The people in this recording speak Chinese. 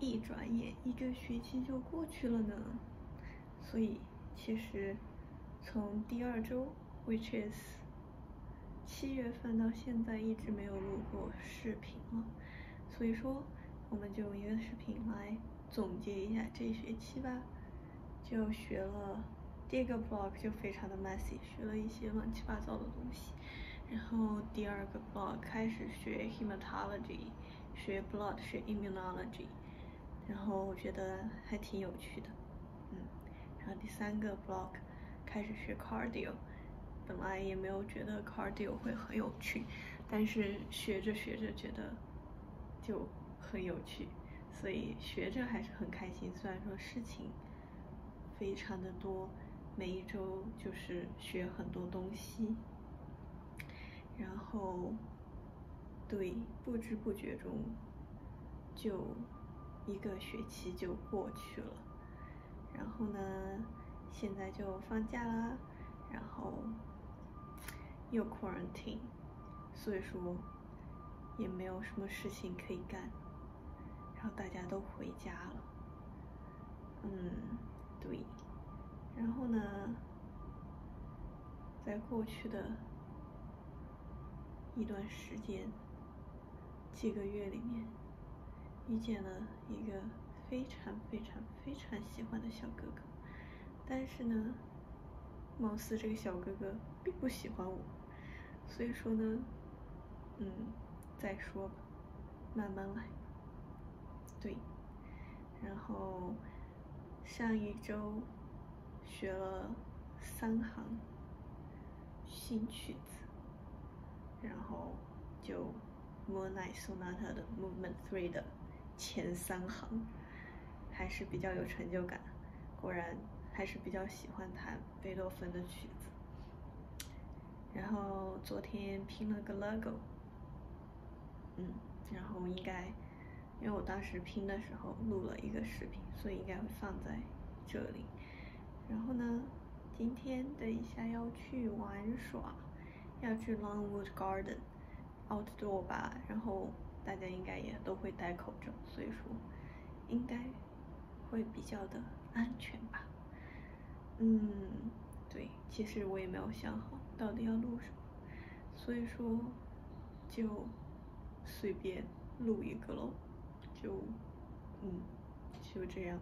一转眼一个学期就过去了呢。所以其实从第二周，which is 七月份到现在一直没有录过视频了。所以说，我们就用一个视频来总结一下这一学期吧。就学了第一个 block 就非常的 messy，学了一些乱七八糟的东西。然后第二个 block 开始学 hematology，学 blood，学 immunology。然后我觉得还挺有趣的，嗯，然后第三个 block 开始学 cardio，本来也没有觉得 cardio 会很有趣，但是学着学着觉得就很有趣，所以学着还是很开心。虽然说事情非常的多，每一周就是学很多东西，然后对，不知不觉中就。一个学期就过去了，然后呢，现在就放假啦，然后又 quarantine，所以说也没有什么事情可以干，然后大家都回家了，嗯，对，然后呢，在过去的一段时间，几个月里面。遇见了一个非常非常非常喜欢的小哥哥，但是呢，貌似这个小哥哥并不喜欢我，所以说呢，嗯，再说吧，慢慢来。对，然后上一周学了三行新曲子，然后就 Moonlight Sonata 的 Movement Three 的。前三行还是比较有成就感，果然还是比较喜欢弹贝多芬的曲子。然后昨天拼了个 logo，嗯，然后应该因为我当时拼的时候录了一个视频，所以应该会放在这里。然后呢，今天等一下要去玩耍，要去 Longwood Garden outdoor 吧，然后。大家应该也都会戴口罩，所以说应该会比较的安全吧。嗯，对，其实我也没有想好到底要录什么，所以说就随便录一个喽，就嗯，就这样。